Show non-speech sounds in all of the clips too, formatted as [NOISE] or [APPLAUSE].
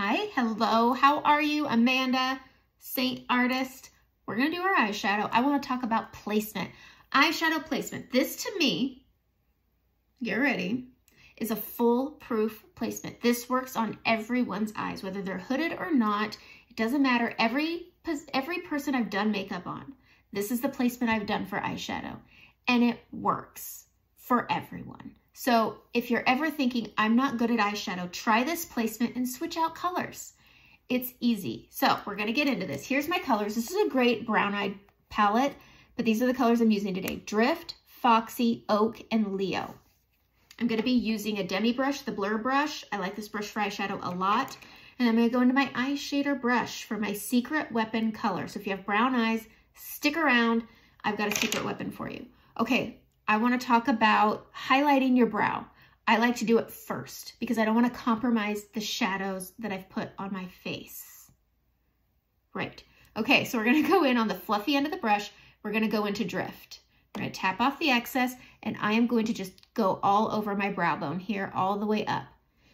Hi, hello, how are you? Amanda, Seint Artist. We're gonna do our eyeshadow. I wanna talk about placement. Eyeshadow placement. This to me, get ready, is a foolproof placement. This works on everyone's eyes, whether they're hooded or not. It doesn't matter. Every, every person I've done makeup on, this is the placement I've done for eyeshadow. And it works for everyone. So if you're ever thinking, I'm not good at eyeshadow, try this placement and switch out colors. It's easy. So we're gonna get into this. Here's my colors. This is a great brown-eyed palette, but these are the colors I'm using today. Drift, Foxy, Oak, and Leo. I'm gonna be using a demi brush, the blur brush. I like this brush for eyeshadow a lot. And I'm gonna go into my eye shader brush for my secret weapon color. So if you have brown eyes, stick around. I've got a secret weapon for you. Okay, I wanna talk about highlighting your brow. I like to do it first because I don't wanna compromise the shadows that I've put on my face. Right. Okay, so we're gonna go in on the fluffy end of the brush. We're gonna go into drift. I'm gonna tap off the excess and I am going to just go all over my brow bone here, all the way up.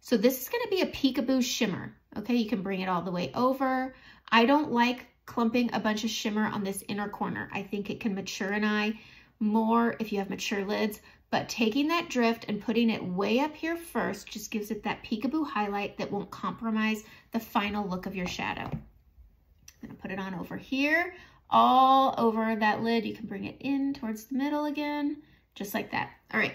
So this is gonna be a peekaboo shimmer. Okay, you can bring it all the way over. I don't like clumping a bunch of shimmer on this inner corner. I think it can mature an eye more if you have mature lids, but taking that drift and putting it way up here first just gives it that peekaboo highlight that won't compromise the final look of your shadow. I'm gonna put it on over here all over that lid. You can bring it in towards the middle again, just like that. All right,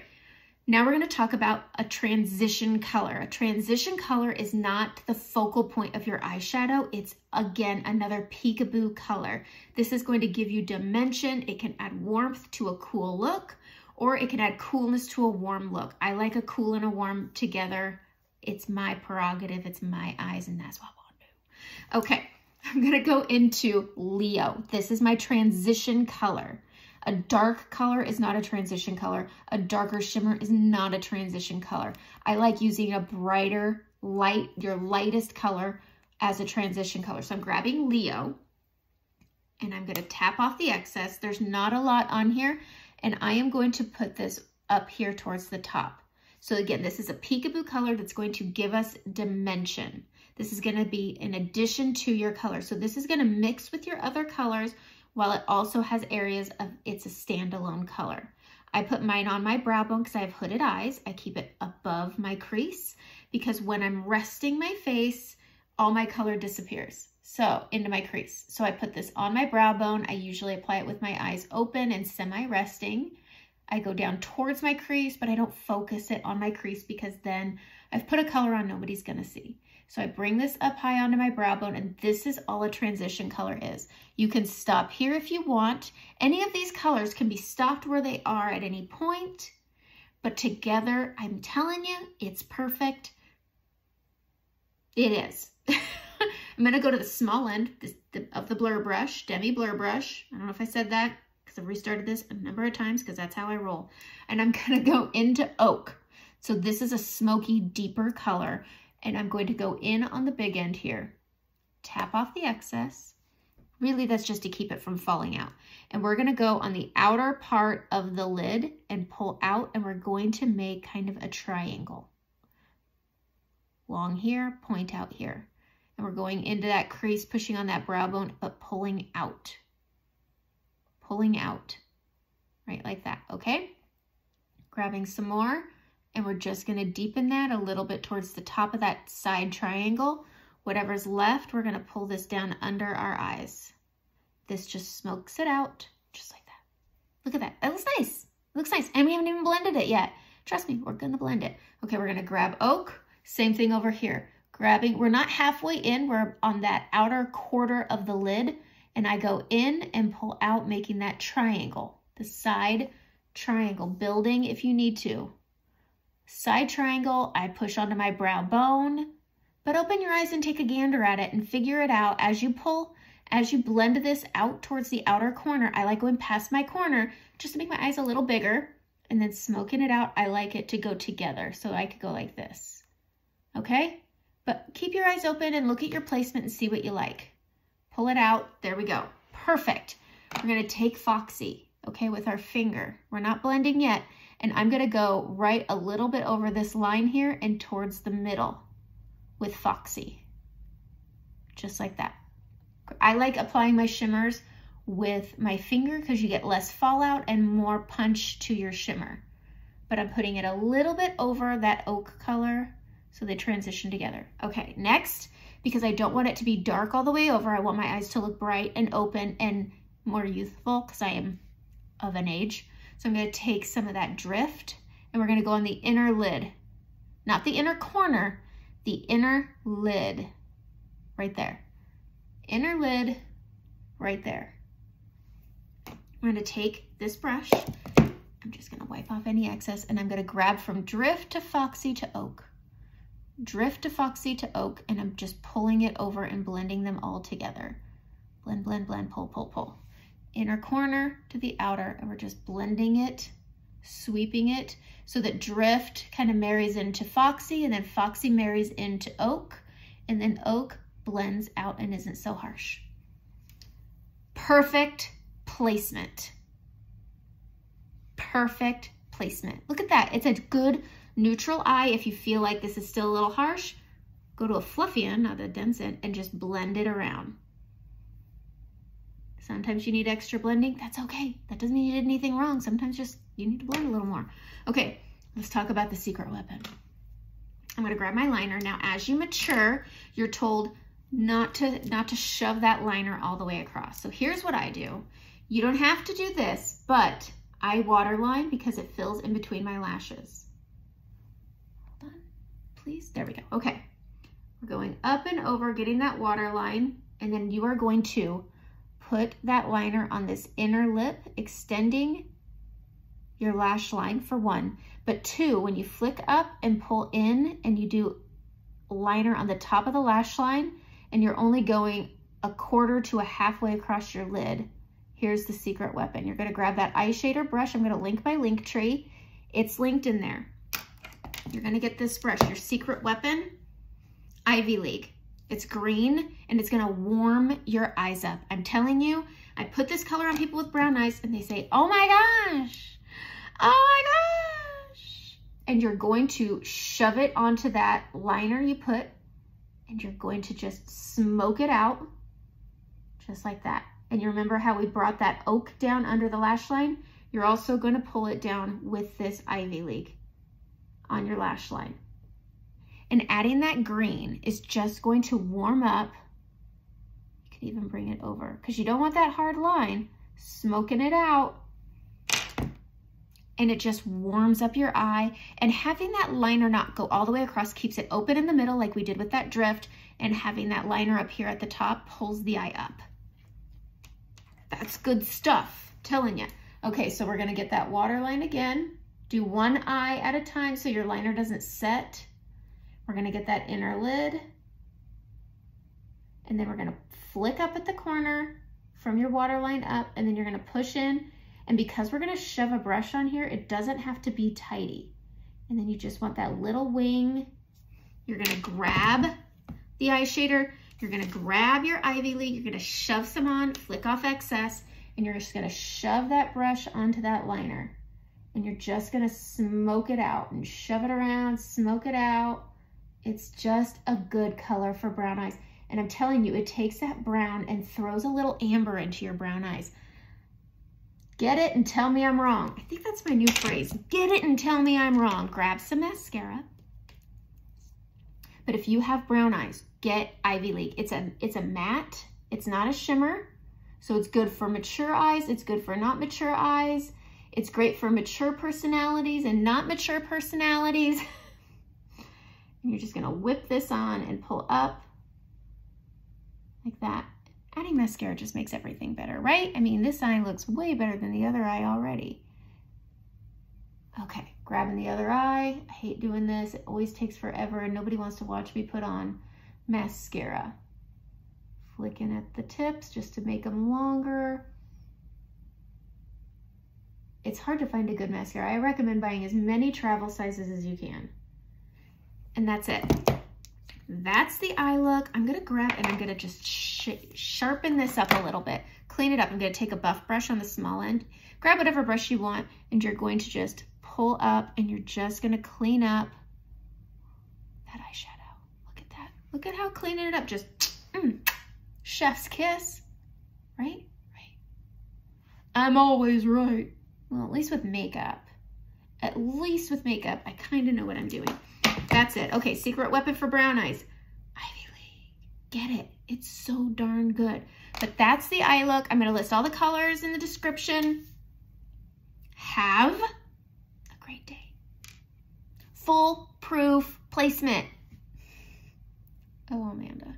now we're gonna talk about a transition color. A transition color is not the focal point of your eyeshadow. It's, again, another peekaboo color. This is going to give you dimension. It can add warmth to a cool look, or it can add coolness to a warm look. I like a cool and a warm together. It's my prerogative. It's my eyes, and that's what I want to do. Okay, [LAUGHS] I'm gonna go into Leo. This is my transition color. A dark color is not a transition color. A darker shimmer is not a transition color. I like using a brighter light, your lightest color as a transition color. So I'm grabbing Leo and I'm gonna tap off the excess. There's not a lot on here and I am going to put this up here towards the top. So again, this is a peekaboo color that's going to give us dimension. This is gonna be in addition to your color. So this is gonna mix with your other colors while it also has areas of it's a standalone color. I put mine on my brow bone because I have hooded eyes. I keep it above my crease because when I'm resting my face, all my color disappears. So into my crease. So I put this on my brow bone. I usually apply it with my eyes open and semi-resting. I go down towards my crease, but I don't focus it on my crease because then I've put a color on nobody's gonna see. So I bring this up high onto my brow bone and this is all a transition color is. You can stop here if you want. Any of these colors can be stopped where they are at any point, but together, I'm telling you, it's perfect. It is. [LAUGHS] I'm gonna go to the small end of the blur brush, demi blur brush. I don't know if I said that because I've restarted this a number of times because that's how I roll. And I'm [LAUGHS] gonna go into oak. So this is a smoky, deeper color and I'm going to go in on the big end here, tap off the excess. Really, that's just to keep it from falling out. And we're gonna go on the outer part of the lid and pull out, and we're going to make kind of a triangle. Long here, point out here. And we're going into that crease, pushing on that brow bone, but pulling out. Pulling out, right like that, okay? Grabbing some more and we're just gonna deepen that a little bit towards the top of that side triangle. Whatever's left, we're gonna pull this down under our eyes. This just smokes it out, just like that. Look at that, that looks nice. It looks nice, and we haven't even blended it yet. Trust me, we're gonna blend it. Okay, we're gonna grab oak, same thing over here. Grabbing, we're not halfway in, we're on that outer quarter of the lid, and I go in and pull out, making that triangle, the side triangle, building if you need to. Side triangle, I push onto my brow bone, but open your eyes and take a gander at it and figure it out as you pull, as you blend this out towards the outer corner. I like going past my corner just to make my eyes a little bigger and then smoking it out. I like it to go together. So I could go like this, okay? But keep your eyes open and look at your placement and see what you like. Pull it out, there we go. Perfect. We're gonna take Foxy, okay, with our finger. We're not blending yet. And I'm gonna go right a little bit over this line here and towards the middle with Foxy. just like that. I like applying my shimmers with my finger because you get less fallout and more punch to your shimmer. But I'm putting it a little bit over that oak color so they transition together. Okay, next, because I don't want it to be dark all the way over, I want my eyes to look bright and open and more youthful because I am of an age. So I'm gonna take some of that drift and we're gonna go on the inner lid. Not the inner corner, the inner lid, right there. Inner lid, right there. I'm gonna take this brush, I'm just gonna wipe off any excess and I'm gonna grab from drift to foxy to oak. Drift to foxy to oak and I'm just pulling it over and blending them all together. Blend, blend, blend, pull, pull, pull. Inner corner to the outer and we're just blending it, sweeping it so that drift kind of marries into foxy and then foxy marries into oak and then oak blends out and isn't so harsh. Perfect placement. Perfect placement. Look at that. It's a good neutral eye. If you feel like this is still a little harsh, go to a fluffian, not a densant, and just blend it around. Sometimes you need extra blending. That's okay. That doesn't mean you did anything wrong. Sometimes just you need to blend a little more. Okay, let's talk about the secret weapon. I'm gonna grab my liner. Now, as you mature, you're told not to, not to shove that liner all the way across. So here's what I do. You don't have to do this, but I waterline because it fills in between my lashes. Please. There we go. Okay. We're going up and over, getting that waterline, and then you are going to put that liner on this inner lip, extending your lash line for one. But two, when you flick up and pull in and you do liner on the top of the lash line and you're only going a quarter to a halfway across your lid, here's the secret weapon. You're gonna grab that eye shader brush. I'm gonna link my link tree. It's linked in there. You're gonna get this brush, your secret weapon, Ivy League. It's green and it's gonna warm your eyes up. I'm telling you, I put this color on people with brown eyes and they say, oh my gosh, oh my gosh. And you're going to shove it onto that liner you put and you're going to just smoke it out just like that. And you remember how we brought that oak down under the lash line? You're also gonna pull it down with this Ivy League on your lash line. And adding that green is just going to warm up. You can even bring it over because you don't want that hard line. Smoking it out. And it just warms up your eye. And having that liner not go all the way across keeps it open in the middle like we did with that drift. And having that liner up here at the top pulls the eye up. That's good stuff, telling you. Okay, so we're gonna get that water line again. Do one eye at a time so your liner doesn't set. We're gonna get that inner lid and then we're gonna flick up at the corner from your waterline up and then you're gonna push in and because we're gonna shove a brush on here, it doesn't have to be tidy. And then you just want that little wing. You're gonna grab the eye shader, you're gonna grab your Ivy League, you're gonna shove some on, flick off excess, and you're just gonna shove that brush onto that liner. And you're just gonna smoke it out and shove it around, smoke it out. It's just a good color for brown eyes. And I'm telling you, it takes that brown and throws a little amber into your brown eyes. Get it and tell me I'm wrong. I think that's my new phrase. Get it and tell me I'm wrong. Grab some mascara. But if you have brown eyes, get Ivy League. It's a, it's a matte. It's not a shimmer. So it's good for mature eyes. It's good for not mature eyes. It's great for mature personalities and not mature personalities. [LAUGHS] And you're just gonna whip this on and pull up like that. Adding mascara just makes everything better, right? I mean, this eye looks way better than the other eye already. Okay, grabbing the other eye. I hate doing this. It always takes forever and nobody wants to watch me put on mascara. Flicking at the tips just to make them longer. It's hard to find a good mascara. I recommend buying as many travel sizes as you can. And that's it. That's the eye look. I'm gonna grab and I'm gonna just sh sharpen this up a little bit, clean it up. I'm gonna take a buff brush on the small end, grab whatever brush you want, and you're going to just pull up and you're just gonna clean up that eyeshadow. Look at that. Look at how cleaning it up just, mm, Chef's kiss, right? Right. I'm always right. Well, at least with makeup. At least with makeup, I kind of know what I'm doing. That's it. Okay, secret weapon for brown eyes. Ivy League. Get it. It's so darn good. But that's the eye look. I'm going to list all the colors in the description. Have a great day. Full proof placement. Oh, Amanda.